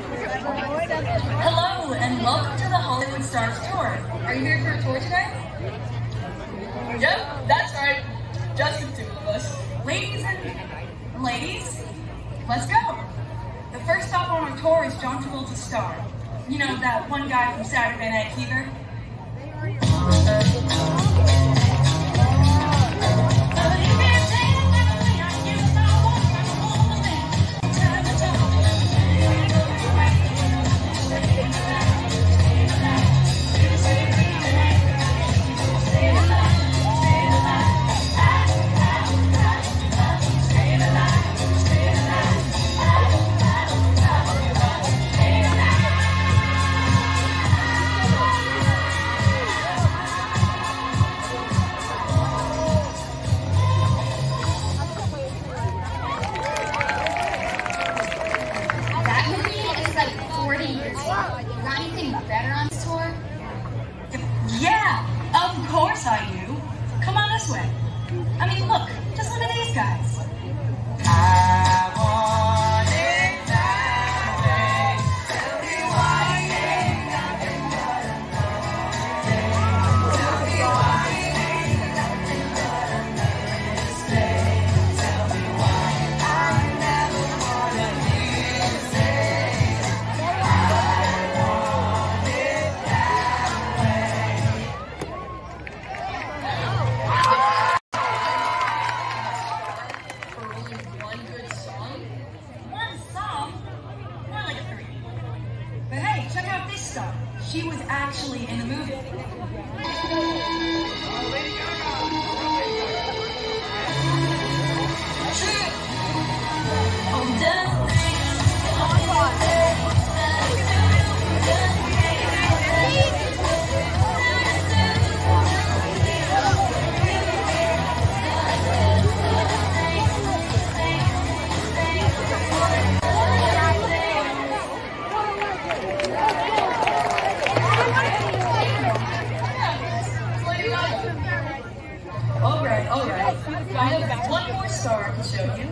Hello, and welcome to the Hollywood Stars Tour. Are you here for a tour today? Yep, that's right. Just the two of us. Ladies and ladies, let's go. The first stop on our tour is John Travolta's star. You know, that one guy from Saturday Night Fever? Way. I mean, look, just look at these guys. But hey, check out this star. She was actually in the movie. All right, we've one more star to show you.